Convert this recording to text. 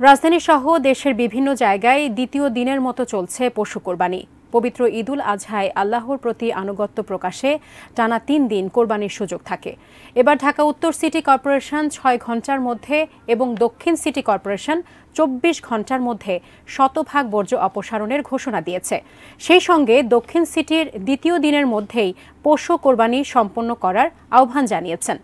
রাজধানী সহ দেশের বিভিন্ন জায়গায় দ্বিতীয় দিনের মতো চলছে পশু কোরবানি। পবিত্র ঈদুল আজহায় আল্লাহর প্রতি আনুগত্য প্রকাশে টানা তিন দিন কোরবানির সুযোগ থাকে। এবার ঢাকা উত্তর সিটি কর্পোরেশন ছয় ঘণ্টার মধ্যে এবং দক্ষিণ সিটি কর্পোরেশন চব্বিশ ঘণ্টার মধ্যে শতভাগ বর্জ্য অপসারণের ঘোষণা দিয়েছে। সেই সঙ্গে দক্ষিণ সিটির দ্বিতীয় দিনের মধ্যেই পশু কোরবানি সম্পন্ন করার আহ্বান জানিয়েছেন।